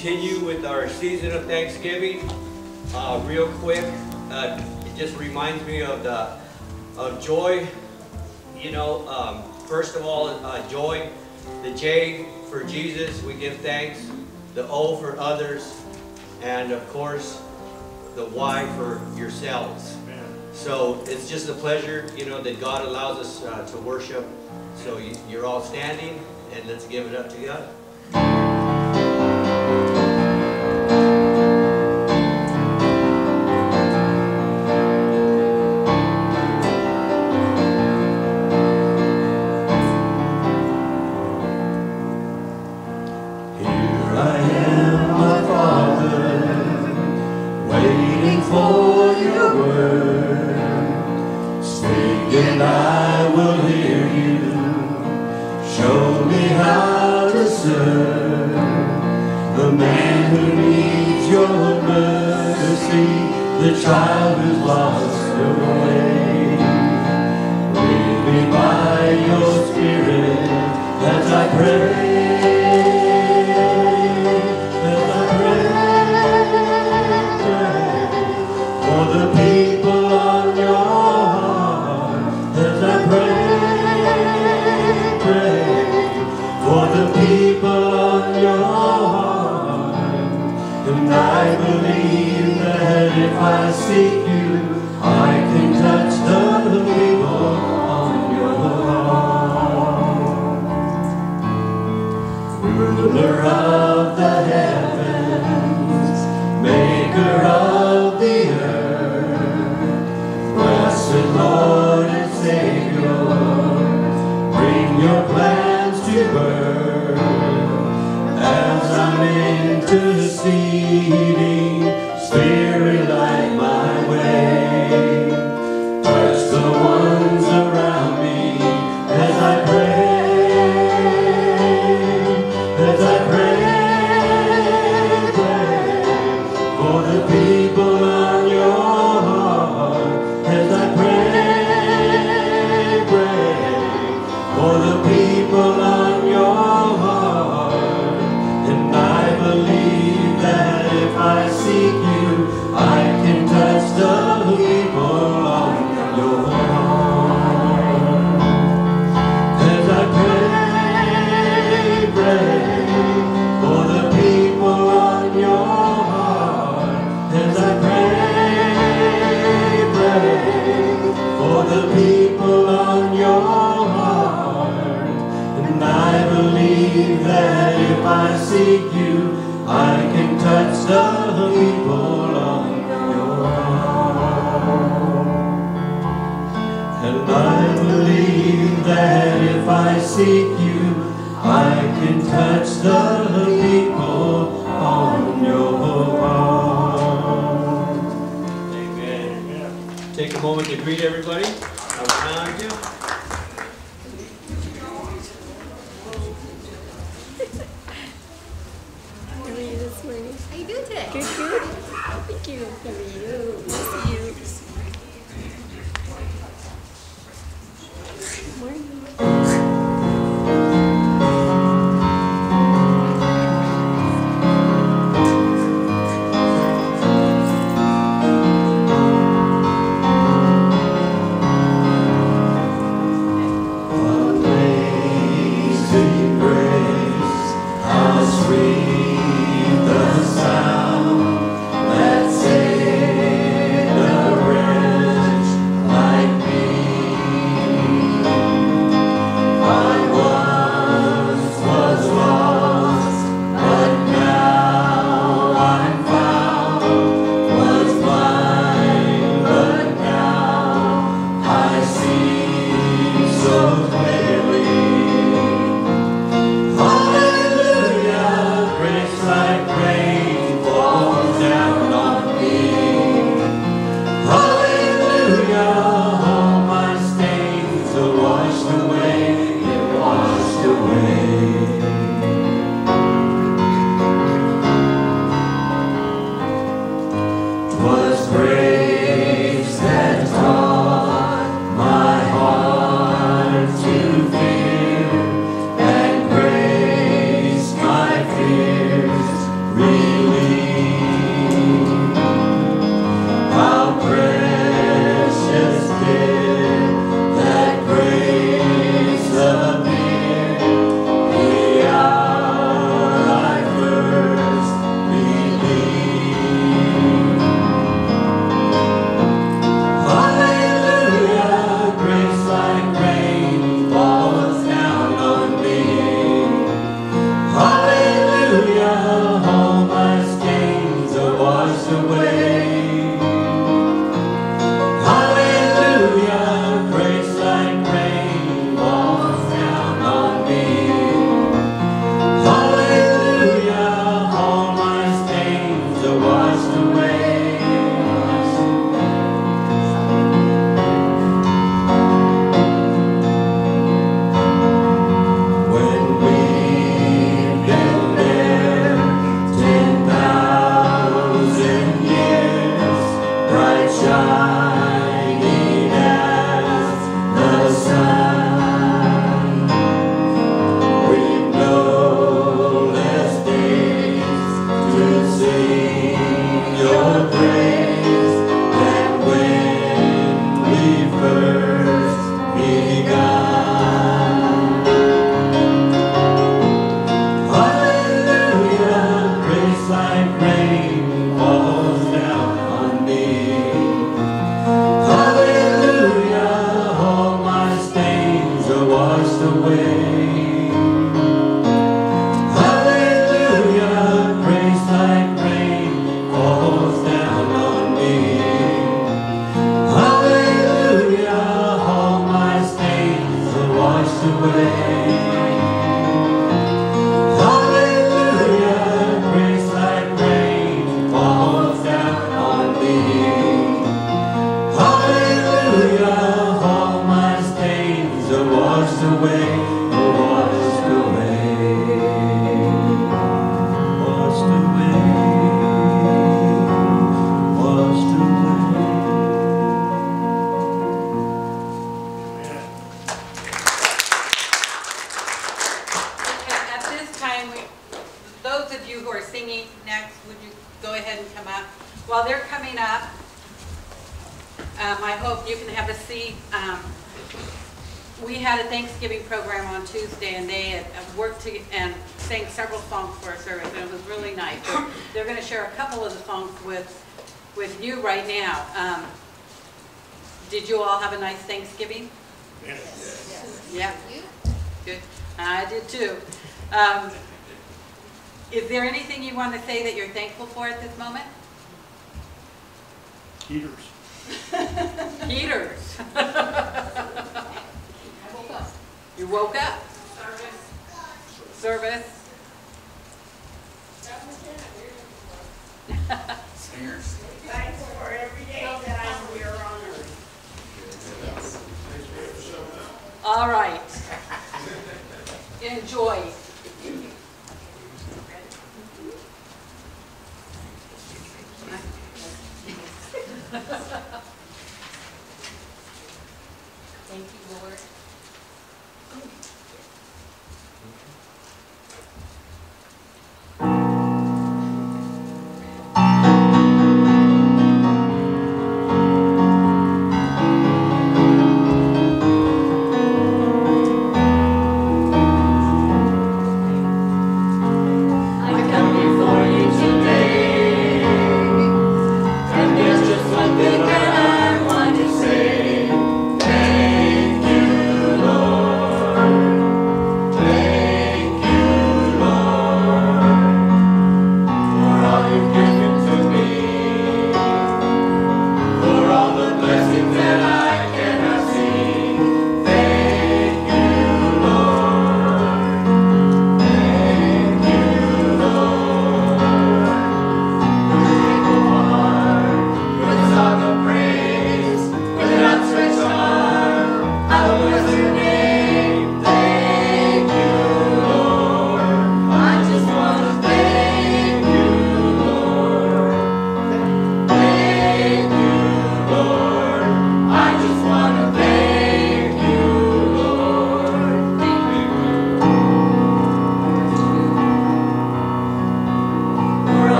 continue with our season of Thanksgiving. Uh, real quick, uh, it just reminds me of the of joy. You know, um, first of all, uh, joy. The J for Jesus, we give thanks. The O for others, and of course, the Y for yourselves. So it's just a pleasure, you know, that God allows us uh, to worship. So you, you're all standing, and let's give it up to God. Your heart. And I believe that if I seek I can touch the people on your heart. And I believe that if I seek you, I can touch the people on your heart. Amen. Take a moment to greet everybody um, I hope you can have a seat. Um, We had a Thanksgiving program on Tuesday, and they had uh, worked to, and sang several songs for our service, and it was really nice. They're- They're gonna share a couple of the songs with, with you right now. Um, Did you all have a nice Thanksgiving? Yes yeah, good. I did too. Um, Is there anything you want to say that you're thankful for at this moment? Heaters. Heaters. You woke up. Service. Thanks for every day that I'm here on earth. All right. Enjoy. Thank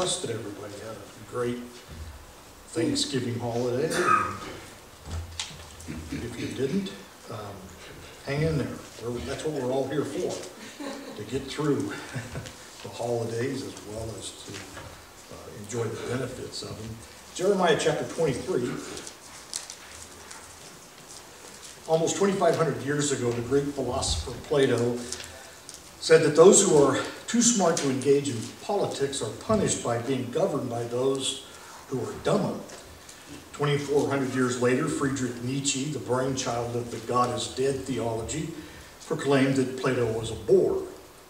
everybody, I trust that everybody had a great Thanksgiving holiday. and If you didn't, um, hang in there. We're- That's what we're all here for, to get through the holidays as well as to uh, enjoy the benefits of them. Jeremiah chapter 23. Almost 2,500 years ago, the Greek philosopher Plato said that those who are too smart to engage in politics are punished by being governed by those who are dumber. 2,400 years later, Friedrich Nietzsche, the brainchild of the God is dead theology, proclaimed that Plato was a bore,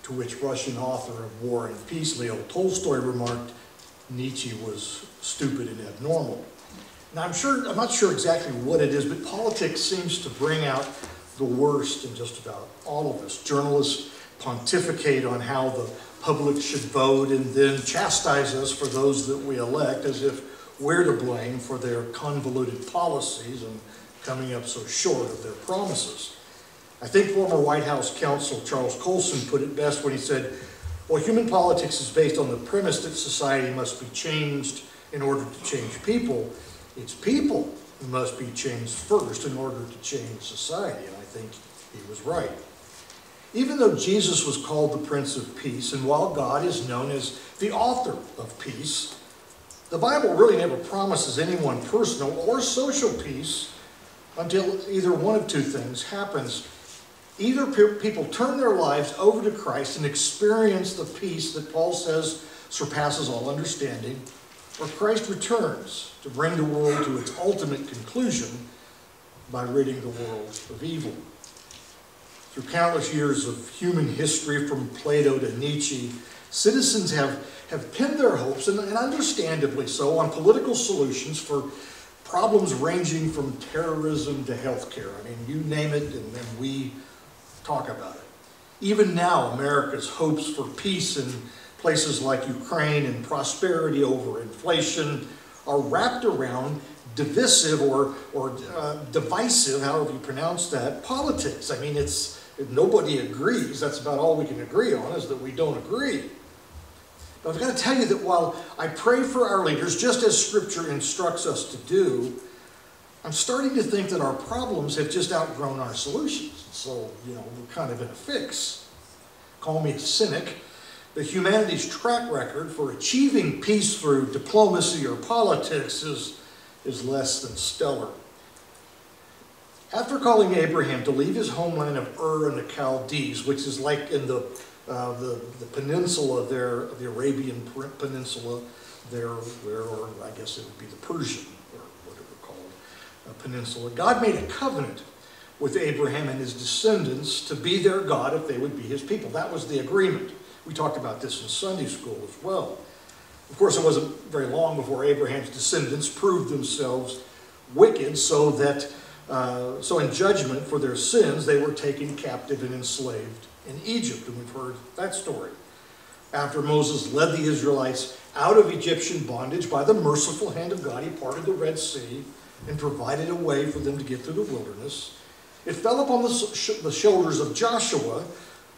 to which Russian author of War and Peace, Leo Tolstoy, remarked Nietzsche was stupid and abnormal. Now, I'm sure, I'm not sure exactly what it is, but politics seems to bring out the worst in just about all of us. Journalists pontificate on how the public should vote and then chastise us for those that we elect as if we're to blame for their convoluted policies and coming up so short of their promises. I think former White House counsel Charles Colson put it best when he said, well, human politics is based on the premise that society must be changed in order to change people. It's people who must be changed first in order to change society, and I think he was right. Even though Jesus was called the Prince of Peace, and while God is known as the author of peace, the Bible really never promises anyone personal or social peace until either one of two things happens. Either pe- people turn their lives over to Christ and experience the peace that Paul says surpasses all understanding, or Christ returns to bring the world to its ultimate conclusion by ridding the world of evil. Through countless years of human history, from Plato to Nietzsche, citizens have, have pinned their hopes, and, and understandably so, on political solutions for problems ranging from terrorism to healthcare. I mean, you name it, and then we talk about it. Even now, America's hopes for peace in places like Ukraine and prosperity over inflation are wrapped around divisive or, or uh, divisive, however you pronounce that, politics. I mean, it's, if nobody agrees, that's about all we can agree on, is that we don't agree. But I've got to tell you that while I pray for our leaders, just as Scripture instructs us to do, I'm starting to think that our problems have just outgrown our solutions. So, you know, we're kind of in a fix. Call me a cynic. But humanity's track record for achieving peace through diplomacy or politics is, is less than stellar. After calling Abraham to leave his homeland of Ur in the Chaldees, which is like in the, uh, the, the peninsula there, the Arabian Peninsula there, where, or I guess it would be the Persian, or whatever called, uh, peninsula, God made a covenant with Abraham and his descendants to be their God if they would be his people. That was the agreement. We talked about this in Sunday school as well. Of course, it wasn't very long before Abraham's descendants proved themselves wicked, so that uh, so in judgment for their sins, they were taken captive and enslaved in Egypt, and we've heard that story. After Moses led the Israelites out of Egyptian bondage by the merciful hand of God, he parted the Red Sea and provided a way for them to get through the wilderness. It fell upon the, the shoulders of Joshua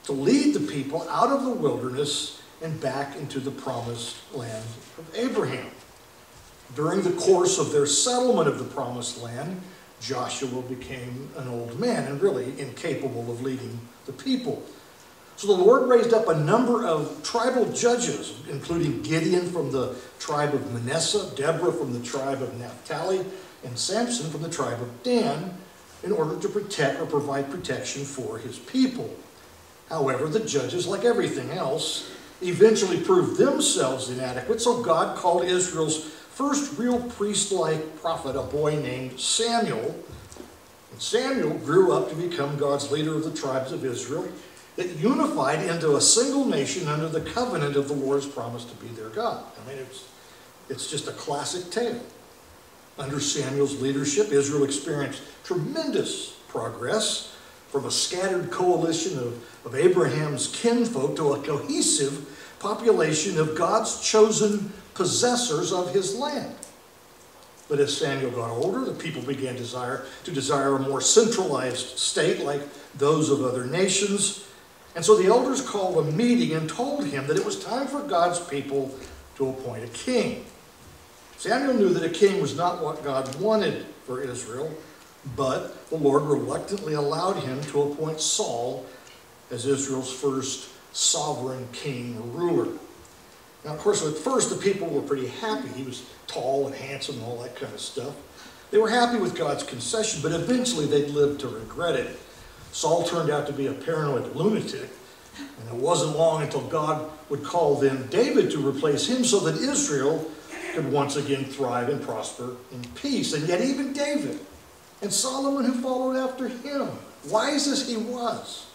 to lead the people out of the wilderness and back into the promised land of Abraham. During the course of their settlement of the promised land, Joshua became an old man and really incapable of leading the people. So the Lord raised up a number of tribal judges, including Gideon from the tribe of Manasseh, Deborah from the tribe of Naphtali, and Samson from the tribe of Dan, in order to protect or provide protection for his people. However, the judges, like everything else, eventually proved themselves inadequate, so God called Israel's first real priest-like prophet, a boy named Samuel. And Samuel grew up to become God's leader of the tribes of Israel that unified into a single nation under the covenant of the Lord's promise to be their God. I mean, it's, it's just a classic tale. Under Samuel's leadership, Israel experienced tremendous progress from a scattered coalition of, of Abraham's kinfolk to a cohesive population of God's chosen possessors of his land. But as Samuel got older, the people began desire, to desire a more centralized state like those of other nations. And so the elders called a meeting and told him that it was time for God's people to appoint a king. Samuel knew that a king was not what God wanted for Israel, but the Lord reluctantly allowed him to appoint Saul as Israel's first sovereign king or ruler. Now, of course, at first the people were pretty happy. He was tall and handsome and all that kind of stuff. They were happy with God's concession, but eventually they'd live to regret it. Saul turned out to be a paranoid lunatic, and it wasn't long until God would call then David to replace him so that Israel could once again thrive and prosper in peace. And yet even David and Solomon who followed after him, wise as he was,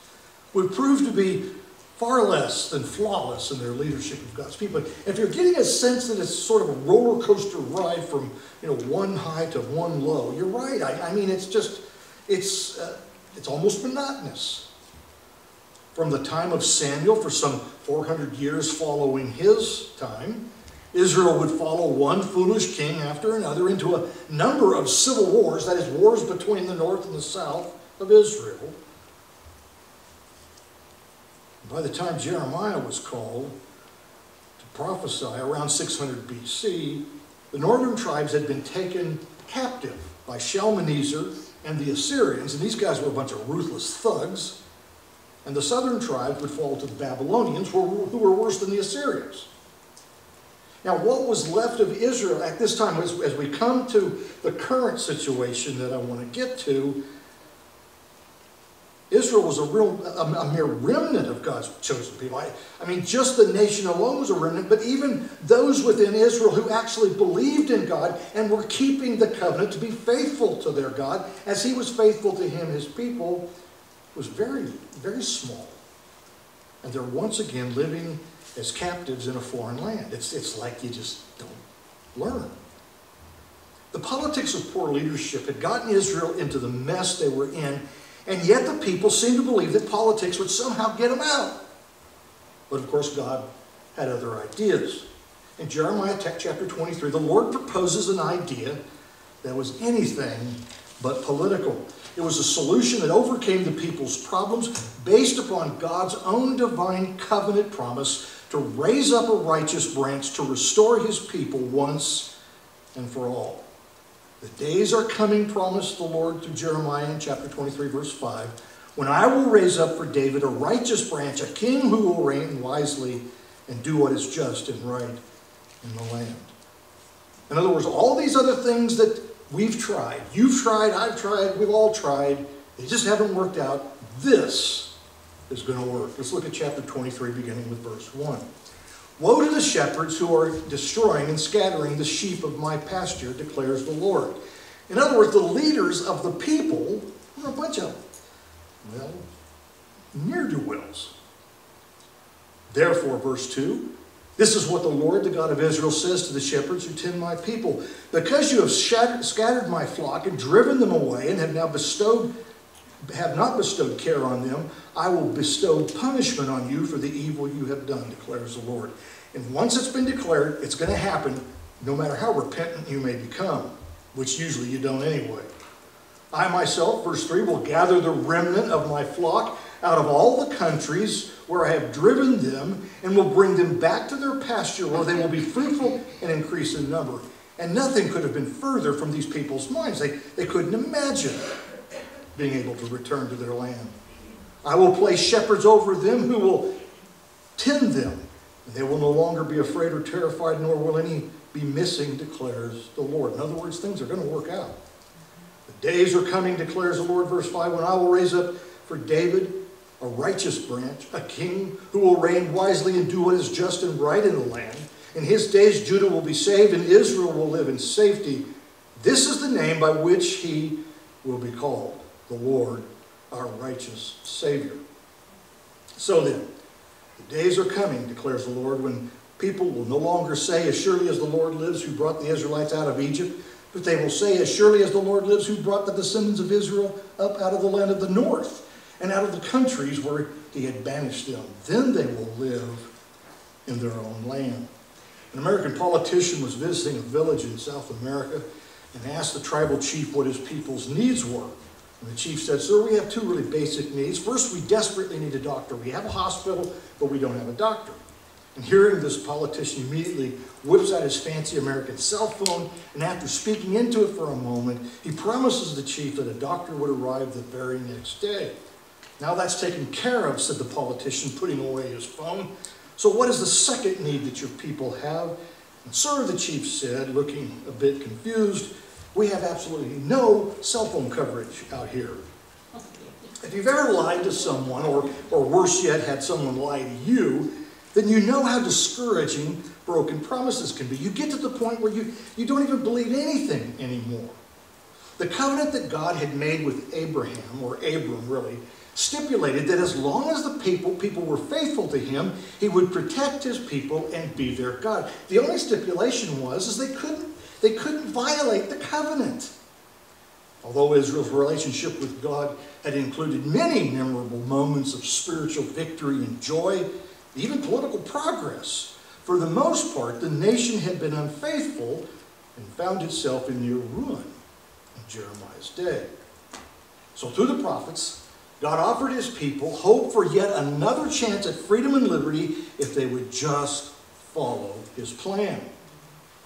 would prove to be far less than flawless in their leadership of God's people. If you're getting a sense that it's sort of a roller coaster ride from you know one high to one low, you're right. I, I mean, it's just it's uh, it's almost monotonous. From the time of Samuel, for some 400 years following his time, Israel would follow one foolish king after another into a number of civil wars, that is, wars between the north and the south of Israel. By the time Jeremiah was called to prophesy around 600 BC, the northern tribes had been taken captive by Shalmaneser and the Assyrians, and these guys were a bunch of ruthless thugs. And the southern tribes would fall to the Babylonians, who were worse than the Assyrians. Now, what was left of Israel at this time, as, we come to the current situation that I want to get to, Israel was a real, a, a, mere remnant of God's chosen people. I, I mean, just the nation alone was a remnant, but even those within Israel who actually believed in God and were keeping the covenant to be faithful to their God, as he was faithful to him, his people, was very, very small. And they're once again living as captives in a foreign land. It's, it's like you just don't learn. The politics of poor leadership had gotten Israel into the mess they were in and yet the people seemed to believe that politics would somehow get them out. But of course, God had other ideas. In Jeremiah chapter 23, the Lord proposes an idea that was anything but political. It was a solution that overcame the people's problems based upon God's own divine covenant promise to raise up a righteous branch to restore his people once and for all. The days are coming, promised the Lord through Jeremiah in chapter 23, verse 5, when I will raise up for David a righteous branch, a king who will reign wisely and do what is just and right in the land. In other words, all these other things that we've tried, you've tried, I've tried, we've all tried, they just haven't worked out. This is going to work. Let's look at chapter 23, beginning with verse 1. Woe to the shepherds who are destroying and scattering the sheep of my pasture, declares the Lord. In other words, the leaders of the people are a bunch of, well, ne'er-do-wells. Therefore, verse 2, this is what the Lord, the God of Israel, says to the shepherds who tend my people. Because you have scattered my flock and driven them away and have now bestowed, have not bestowed care on them, I will bestow punishment on you for the evil you have done, declares the Lord. And once it's been declared, it's going to happen no matter how repentant you may become, which usually you don't anyway. I myself, verse 3, will gather the remnant of my flock out of all the countries where I have driven them and will bring them back to their pasture where they will be fruitful and increase in number. And nothing could have been further from these people's minds. They, they couldn't imagine being able to return to their land. I will place shepherds over them who will tend them. And they will no longer be afraid or terrified, nor will any be missing, declares the Lord. In other words, things are going to work out. The days are coming, declares the Lord, verse 5, when I will raise up for David a righteous branch, a king who will reign wisely and do what is just and right in the land. In his days, Judah will be saved and Israel will live in safety. This is the name by which he will be called, the Lord our righteous Savior. So then, the days are coming, declares the Lord, when people will no longer say, As surely as the Lord lives, who brought the Israelites out of Egypt, but they will say, As surely as the Lord lives, who brought the descendants of Israel up out of the land of the north and out of the countries where he had banished them. Then they will live in their own land. An American politician was visiting a village in South America and asked the tribal chief what his people's needs were. And the chief said, Sir, we have two really basic needs. First, we desperately need a doctor. We have a hospital, but we don't have a doctor. And hearing this, the politician immediately whips out his fancy American cell phone, and after speaking into it for a moment, he promises the chief that a doctor would arrive the very next day. Now that's taken care of, said the politician, putting away his phone. So what is the second need that your people have? And sir, the chief said, looking a bit confused, we have absolutely no cell phone coverage out here. If you've ever lied to someone, or, or worse yet, had someone lie to you, then you know how discouraging broken promises can be. You get to the point where you, you don't even believe anything anymore. The covenant that God had made with Abraham, or Abram really, stipulated that as long as the people, people were faithful to him, he would protect his people and be their God. The only stipulation was is they couldn't, they couldn't violate the covenant. Although Israel's relationship with God had included many memorable moments of spiritual victory and joy, even political progress, for the most part, the nation had been unfaithful and found itself in near ruin in Jeremiah's day. So through the prophets, God offered his people hope for yet another chance at freedom and liberty if they would just follow his plan.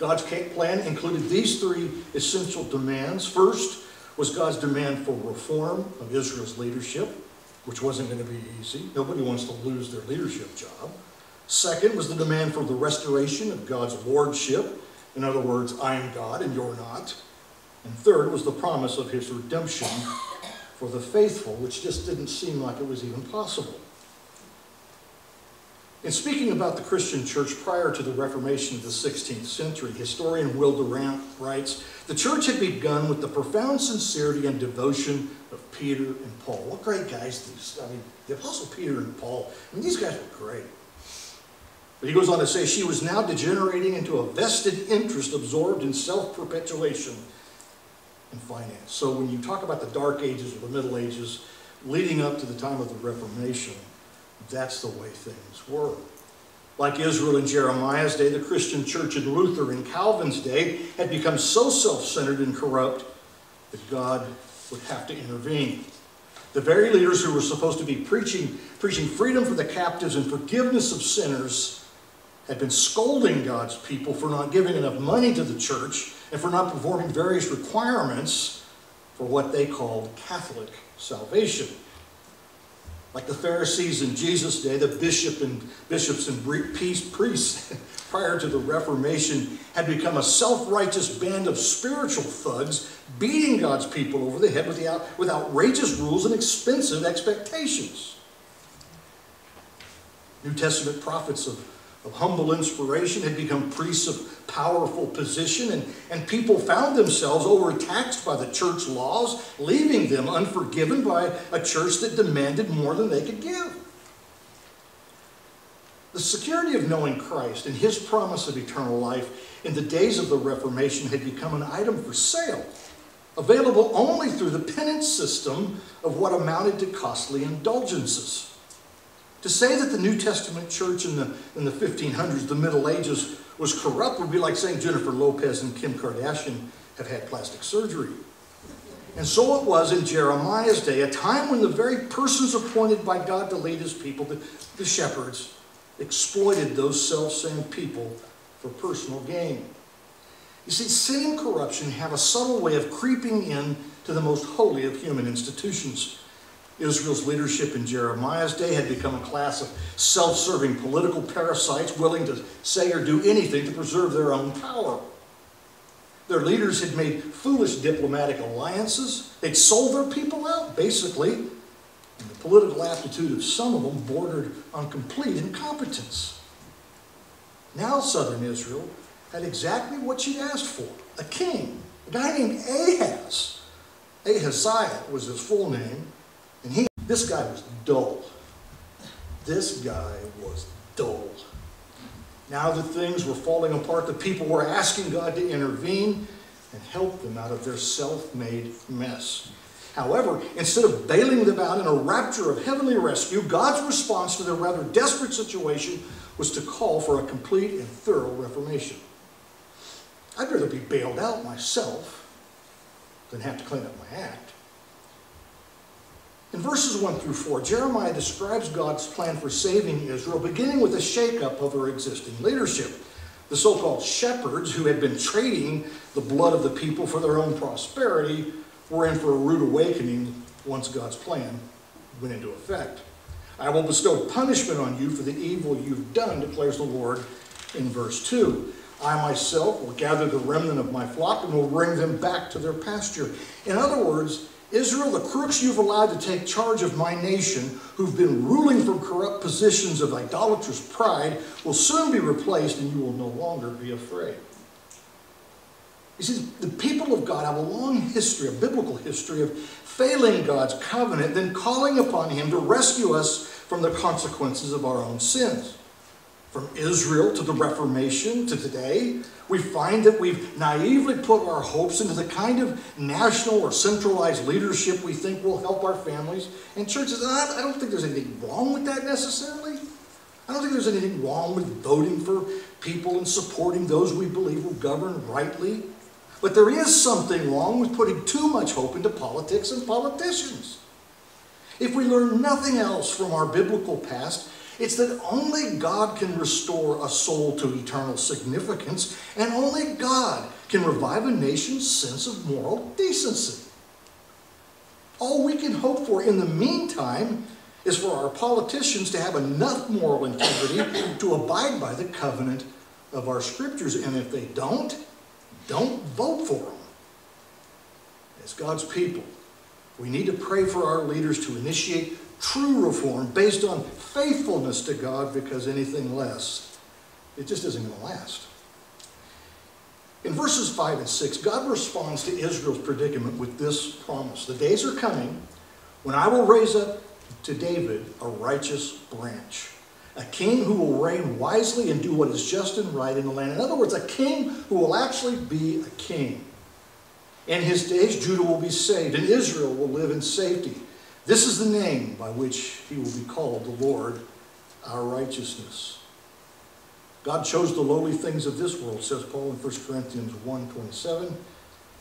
God's plan included these three essential demands. First was God's demand for reform of Israel's leadership, which wasn't going to be easy. Nobody wants to lose their leadership job. Second was the demand for the restoration of God's lordship. In other words, I am God and you're not. And third was the promise of his redemption for the faithful, which just didn't seem like it was even possible. In speaking about the Christian church prior to the Reformation of the 16th century, historian Will Durant writes, the church had begun with the profound sincerity and devotion of Peter and Paul. What great guys these, I mean, the Apostle Peter and Paul, I mean, these guys were great. But he goes on to say, she was now degenerating into a vested interest absorbed in self-perpetuation and finance. So when you talk about the Dark Ages or the Middle Ages, leading up to the time of the Reformation, that's the way things were. Like Israel in Jeremiah's day, the Christian church in Luther in Calvin's day had become so self-centered and corrupt that God would have to intervene. The very leaders who were supposed to be preaching, preaching freedom for the captives and forgiveness of sinners had been scolding God's people for not giving enough money to the church and for not performing various requirements for what they called Catholic salvation. Like the Pharisees in Jesus' day, the bishop and bishops and priests prior to the Reformation had become a self-righteous band of spiritual thugs beating God's people over the head with, the with outrageous rules and expensive expectations. New Testament prophets of of humble inspiration had become priests of powerful position, and, and people found themselves overtaxed by the church laws, leaving them unforgiven by a church that demanded more than they could give. The security of knowing Christ and his promise of eternal life in the days of the Reformation had become an item for sale, available only through the penance system of what amounted to costly indulgences. To say that the New Testament church in the, in the 1500s, the Middle Ages, was corrupt would be like saying Jennifer Lopez and Kim Kardashian have had plastic surgery. And so it was in Jeremiah's day, a time when the very persons appointed by God to lead his people, the, the shepherds, exploited those self-same people for personal gain. You see, sin and corruption have a subtle way of creeping in to the most holy of human institutions. Israel's leadership in Jeremiah's day had become a class of self-serving political parasites willing to say or do anything to preserve their own power. Their leaders had made foolish diplomatic alliances. They'd sold their people out, basically. And the political aptitude of some of them bordered on complete incompetence. Now southern Israel had exactly what she'd asked for, a king, a guy named Ahaz. Ahaziah was his full name, this guy was dull. This guy was dull. Now that things were falling apart, the people were asking God to intervene and help them out of their self-made mess. However, instead of bailing them out in a rapture of heavenly rescue, God's response to their rather desperate situation was to call for a complete and thorough reformation. I'd rather be bailed out myself than have to clean up my act. In verses 1 through 4, Jeremiah describes God's plan for saving Israel, beginning with a shakeup of her existing leadership. The so called shepherds, who had been trading the blood of the people for their own prosperity, were in for a rude awakening once God's plan went into effect. I will bestow punishment on you for the evil you've done, declares the Lord in verse 2. I myself will gather the remnant of my flock and will bring them back to their pasture. In other words, Israel, the crooks you've allowed to take charge of my nation, who've been ruling from corrupt positions of idolatrous pride, will soon be replaced and you will no longer be afraid. You see, the people of God have a long history, a biblical history of failing God's covenant, then calling upon Him to rescue us from the consequences of our own sins. From Israel to the Reformation to today, we find that we've naively put our hopes into the kind of national or centralized leadership we think will help our families and churches. And I don't think there's anything wrong with that necessarily. I don't think there's anything wrong with voting for people and supporting those we believe will govern rightly. But there is something wrong with putting too much hope into politics and politicians. If we learn nothing else from our biblical past, it's that only God can restore a soul to eternal significance, and only God can revive a nation's sense of moral decency. All we can hope for in the meantime is for our politicians to have enough moral integrity to abide by the covenant of our scriptures. And if they don't, don't vote for them. As God's people, we need to pray for our leaders to initiate true reform based on faithfulness to God because anything less, it just isn't going to last. In verses 5 and 6, God responds to Israel's predicament with this promise The days are coming when I will raise up to David a righteous branch, a king who will reign wisely and do what is just and right in the land. In other words, a king who will actually be a king. In his days, Judah will be saved, and Israel will live in safety. This is the name by which he will be called the Lord, our righteousness. God chose the lowly things of this world, says Paul in 1 Corinthians 1.27,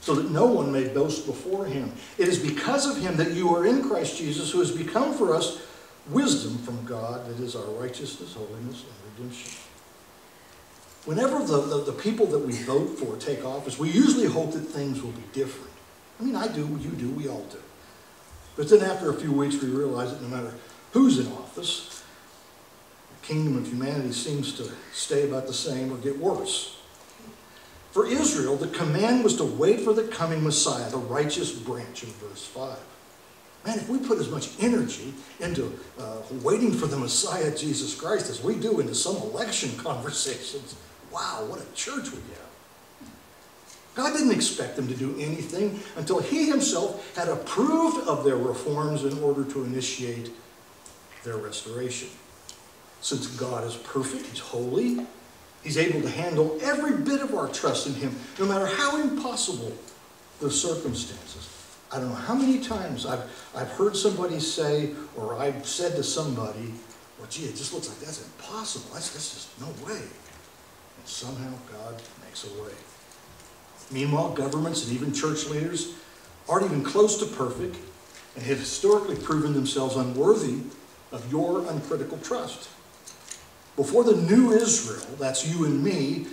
so that no one may boast before him. It is because of him that you are in Christ Jesus, who has become for us wisdom from God, that is our righteousness, holiness, and redemption. Whenever the, the, the people that we vote for take office, we usually hope that things will be different. I mean, I do, you do, we all do. But then after a few weeks, we realize that no matter who's in office, the kingdom of humanity seems to stay about the same or get worse. For Israel, the command was to wait for the coming Messiah, the righteous branch in verse 5. Man, if we put as much energy into uh, waiting for the Messiah, Jesus Christ, as we do into some election conversations, wow, what a church we have. God didn't expect them to do anything until He Himself had approved of their reforms in order to initiate their restoration. Since God is perfect, He's holy, He's able to handle every bit of our trust in Him, no matter how impossible the circumstances. I don't know how many times I've, I've heard somebody say, or I've said to somebody, well, gee, it just looks like that's impossible. That's, that's just no way. And somehow God makes a way. Meanwhile, governments and even church leaders aren't even close to perfect and have historically proven themselves unworthy of your uncritical trust. Before the new Israel, that's you and me,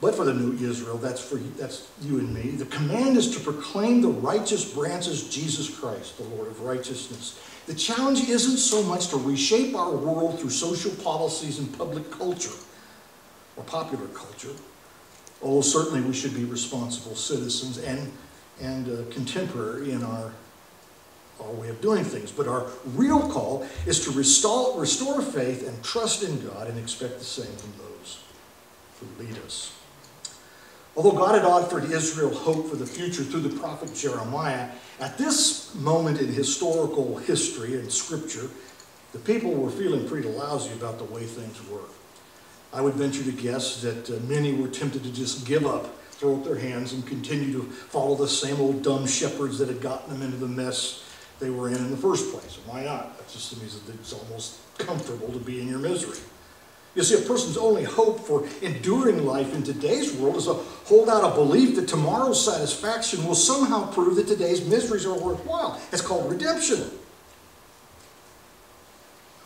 but for the new Israel, that's for you, that's you and me, the command is to proclaim the righteous branches Jesus Christ, the Lord of righteousness. The challenge isn't so much to reshape our world through social policies and public culture or popular culture, although certainly we should be responsible citizens and, and uh, contemporary in our, our way of doing things. But our real call is to restore faith and trust in God and expect the same from those who lead us. Although God had offered Israel hope for the future through the prophet Jeremiah, at this moment in historical history and scripture, the people were feeling pretty lousy about the way things were. I would venture to guess that uh, many were tempted to just give up, throw up their hands, and continue to follow the same old dumb shepherds that had gotten them into the mess they were in in the first place. Why not? That just means that it's almost comfortable to be in your misery. You see, a person's only hope for enduring life in today's world is to hold out a belief that tomorrow's satisfaction will somehow prove that today's miseries are worthwhile. It's called redemption,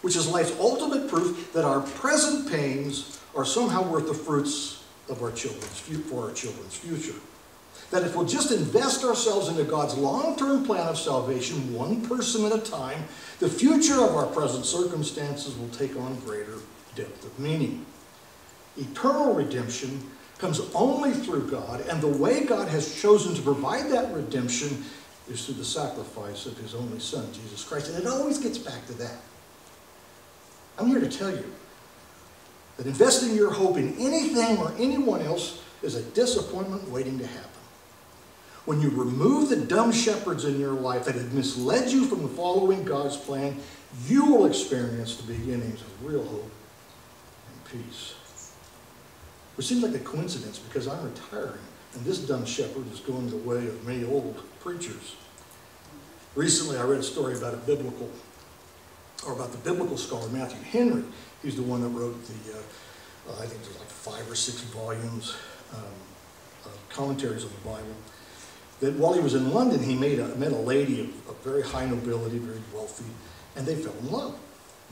which is life's ultimate proof that our present pains are somehow worth the fruits of our children's for our children's future. That if we'll just invest ourselves into God's long-term plan of salvation, one person at a time, the future of our present circumstances will take on greater depth of meaning. Eternal redemption comes only through God, and the way God has chosen to provide that redemption is through the sacrifice of his only Son, Jesus Christ. And it always gets back to that. I'm here to tell you that investing your hope in anything or anyone else is a disappointment waiting to happen. When you remove the dumb shepherds in your life that have misled you from following God's plan, you will experience the beginnings of real hope and peace. Which seems like a coincidence because I'm retiring and this dumb shepherd is going the way of many old preachers. Recently, I read a story about a biblical, or about the biblical scholar Matthew Henry. He's the one that wrote the, uh, uh, I think there's like five or six volumes um, of commentaries on the Bible that while he was in London, he made a, met a lady of, of very high nobility, very wealthy, and they fell in love.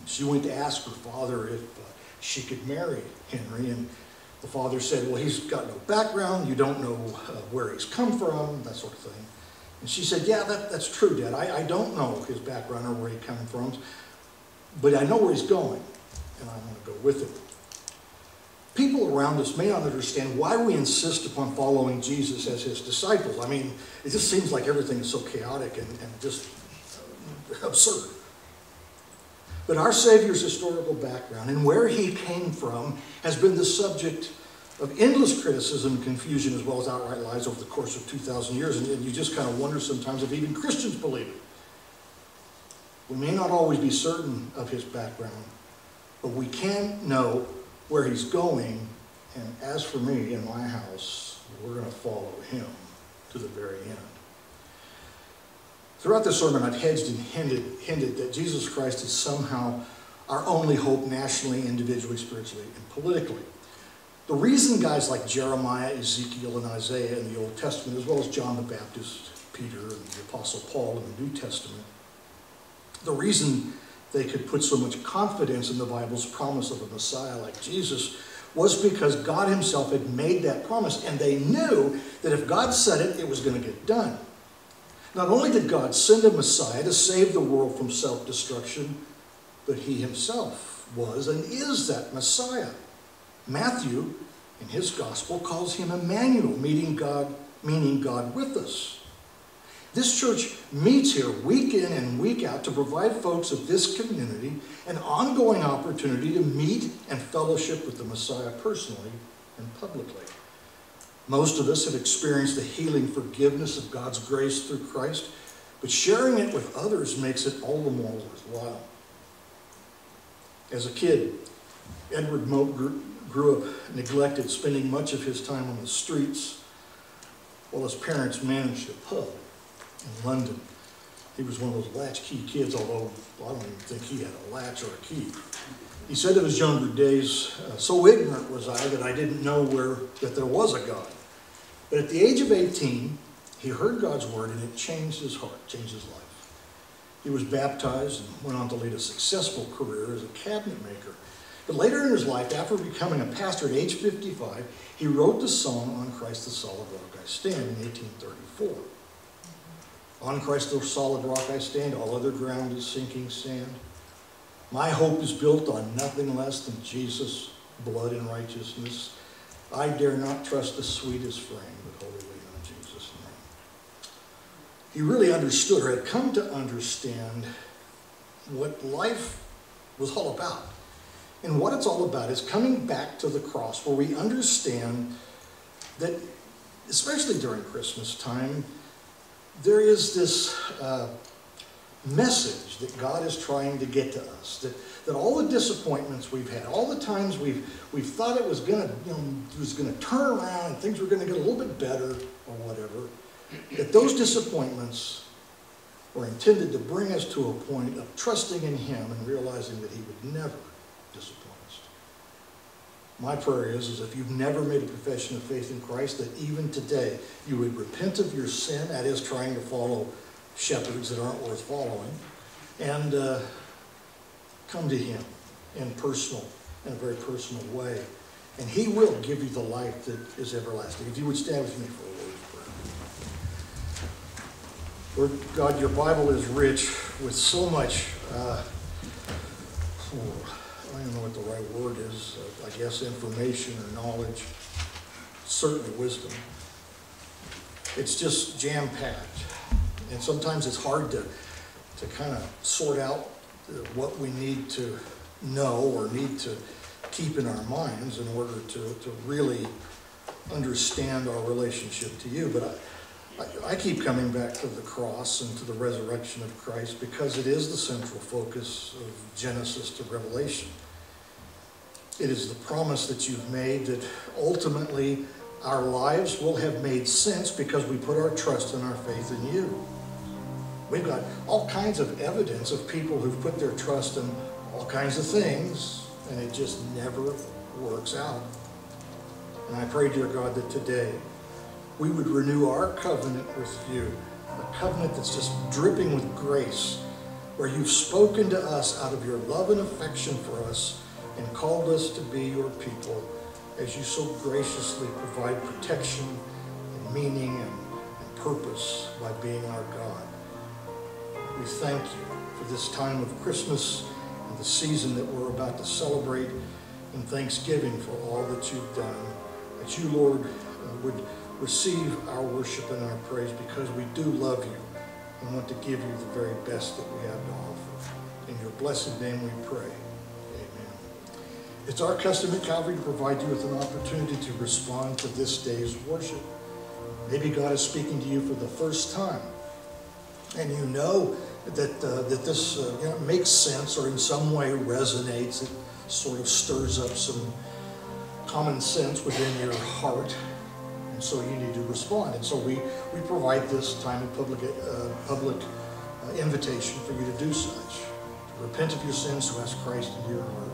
She went to ask her father if uh, she could marry Henry, and the father said, well, he's got no background, you don't know uh, where he's come from, that sort of thing. And she said, yeah, that, that's true, Dad. I, I don't know his background or where he come from, but I know where he's going, and I want to go with him people around us may not understand why we insist upon following Jesus as his disciples. I mean, it just seems like everything is so chaotic and, and just absurd. But our Savior's historical background and where he came from has been the subject of endless criticism and confusion as well as outright lies over the course of 2,000 years. And, and you just kind of wonder sometimes if even Christians believe it. We may not always be certain of his background, but we can know where he's going. And as for me in my house, we're going to follow him to the very end. Throughout this sermon, I've hedged and hinted, hinted that Jesus Christ is somehow our only hope nationally, individually, spiritually, and politically. The reason guys like Jeremiah, Ezekiel, and Isaiah in the Old Testament, as well as John the Baptist, Peter, and the Apostle Paul in the New Testament, the reason they could put so much confidence in the Bible's promise of a Messiah like Jesus was because God himself had made that promise and they knew that if God said it, it was going to get done. Not only did God send a Messiah to save the world from self-destruction, but he himself was and is that Messiah. Matthew, in his gospel, calls him Emmanuel, meaning God, meaning God with us. This church meets here week in and week out to provide folks of this community an ongoing opportunity to meet and fellowship with the Messiah personally and publicly. Most of us have experienced the healing forgiveness of God's grace through Christ, but sharing it with others makes it all the more worthwhile. As a kid, Edward grew, grew up neglected, spending much of his time on the streets while his parents managed a pub in London. He was one of those latchkey kids, although I don't even think he had a latch or a key. He said of his younger days, uh, so ignorant was I that I didn't know where that there was a God. But at the age of 18, he heard God's word and it changed his heart, changed his life. He was baptized and went on to lead a successful career as a cabinet maker. But later in his life, after becoming a pastor at age 55, he wrote the song On Christ the Solid Rock I Stand in 1834. On Christ the solid rock I stand, all other ground is sinking sand. My hope is built on nothing less than Jesus' blood and righteousness. I dare not trust the sweetest frame, but wholly lean on Jesus' name. He really understood, or had come to understand, what life was all about. And what it's all about is coming back to the cross, where we understand that, especially during Christmas time, there is this uh, message that God is trying to get to us. That, that all the disappointments we've had, all the times we've, we've thought it was going to you know, was to turn around and things were going to get a little bit better or whatever, that those disappointments were intended to bring us to a point of trusting in Him and realizing that He would never disappoint. My prayer is, is if you've never made a profession of faith in Christ, that even today you would repent of your sin, that is trying to follow shepherds that aren't worth following, and uh, come to Him in personal, in a very personal way. And He will give you the life that is everlasting. If you would stand with me for a word of prayer. Lord God, your Bible is rich with so much, uh, oh, I don't know what the right word is, uh, I guess information or knowledge, certainly wisdom. It's just jam-packed. And sometimes it's hard to, to kind of sort out what we need to know or need to keep in our minds in order to, to really understand our relationship to you. But I, I, I keep coming back to the cross and to the resurrection of Christ because it is the central focus of Genesis to Revelation. It is the promise that you've made that ultimately our lives will have made sense because we put our trust and our faith in you. We've got all kinds of evidence of people who've put their trust in all kinds of things, and it just never works out. And I pray, dear God, that today we would renew our covenant with you, a covenant that's just dripping with grace, where you've spoken to us out of your love and affection for us and called us to be your people as you so graciously provide protection and meaning and, and purpose by being our God. We thank you for this time of Christmas and the season that we're about to celebrate in thanksgiving for all that you've done. That you, Lord, would receive our worship and our praise because we do love you and want to give you the very best that we have to offer. In your blessed name we pray. It's our custom at Calvary to provide you with an opportunity to respond to this day's worship. Maybe God is speaking to you for the first time, and you know that, uh, that this uh, you know, makes sense or in some way resonates. It sort of stirs up some common sense within your heart. And so you need to respond. And so we, we provide this time of public, uh, public uh, invitation for you to do such. To repent of your sins, to ask Christ into your heart.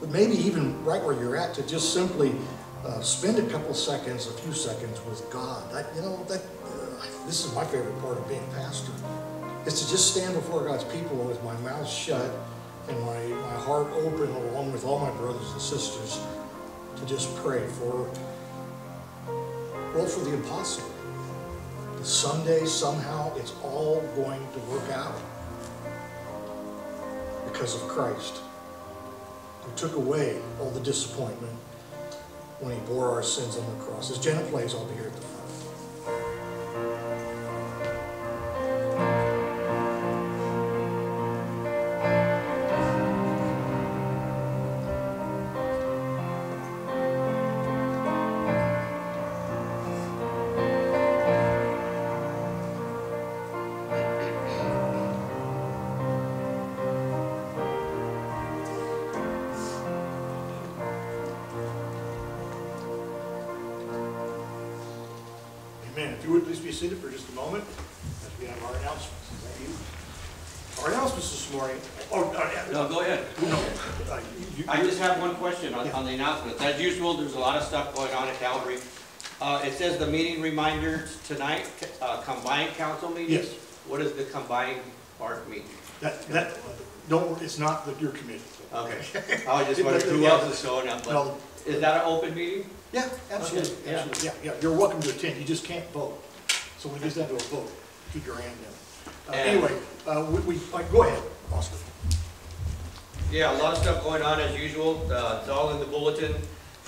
But maybe even right where you're at, to just simply uh, spend a couple seconds, a few seconds with God. That, you know, that, uh, this is my favorite part of being a pastor is to just stand before God's people with my mouth shut and my, my heart open along with all my brothers and sisters to just pray for, well, for the impossible. Someday, somehow, it's all going to work out because of Christ, who took away all the disappointment when he bore our sins on the cross. As Jenna plays, I'll be here at the council meeting? Yes. What is the combined part mean? That, that, don't, it's not that your committee. Okay. I was just wondering who else is showing up, but No, is that an open meeting? yeah, absolutely, Okay, yeah. absolutely, yeah, yeah, you're welcome to attend, you just can't vote. So we just have to vote, keep your hand down. Uh, And- Anyway, uh, we, we, uh, go ahead, Oscar. Yeah, a lot of stuff going on as usual. Uh, it's all in the bulletin.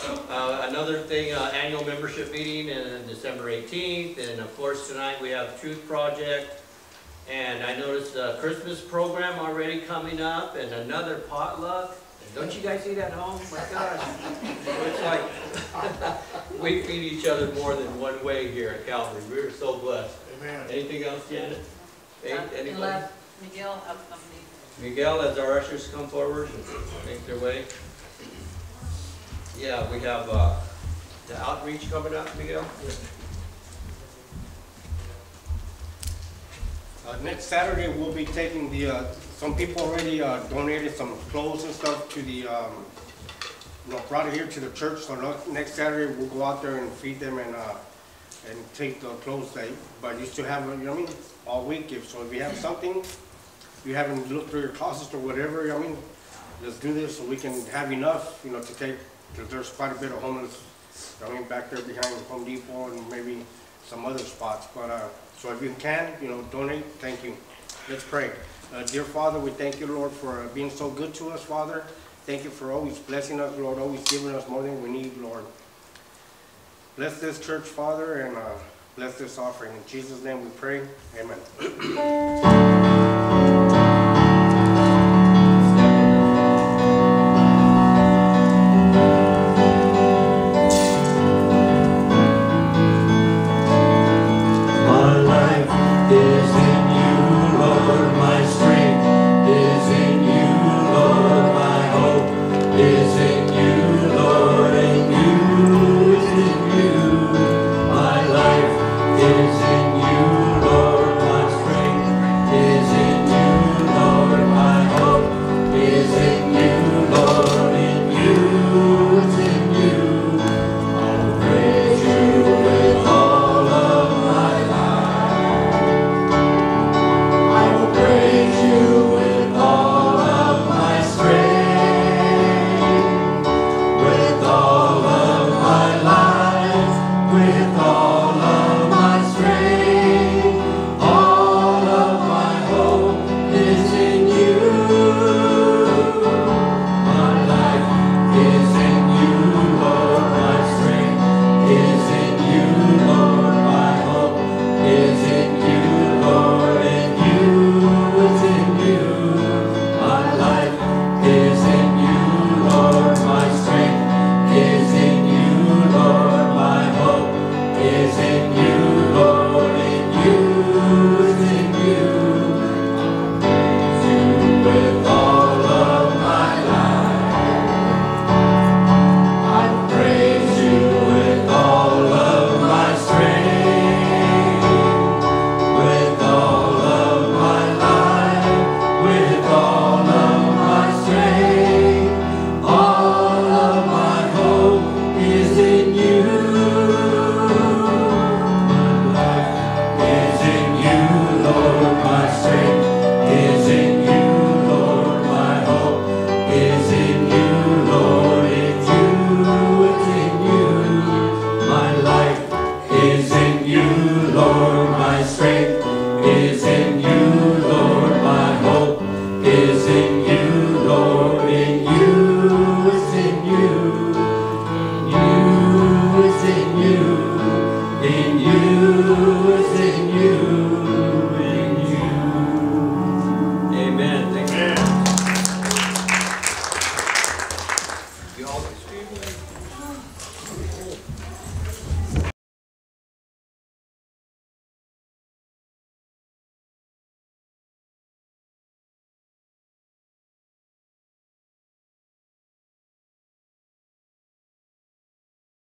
Uh, another thing, uh, annual membership meeting in December 18th, and of course tonight we have Truth Project. And I noticed a Christmas program already coming up, and another potluck. Don't you guys eat at home? My gosh, it's like we feed each other more than one way here at Calvary. We're so blessed. Amen. Anything else, Janet? Any- Anybody? Unless Miguel has something. Miguel, as our ushers come forward and make their way. Yeah, we have, uh, the outreach coming up, Miguel. Uh, Next Saturday, we'll be taking the, uh, some people already uh, donated some clothes and stuff to the um, you know, brought it here to the church, so no- next Saturday, we'll go out there and feed them and, uh, and take the clothes they, but you still have, you know what I mean, all week, if, so if you have something, you haven't looked through your closets or whatever, you know what I mean, let's do this so we can have enough, you know, to take, because there's quite a bit of homeless, I mean, back there behind Home Depot and maybe some other spots, but, uh, so if you can, you know, donate, thank you. Let's pray. Uh, dear Father, we thank you, Lord, for being so good to us, Father. Thank you for always blessing us, Lord, always giving us more than we need, Lord. Bless this church, Father, and, uh, bless this offering. In Jesus' name we pray, amen.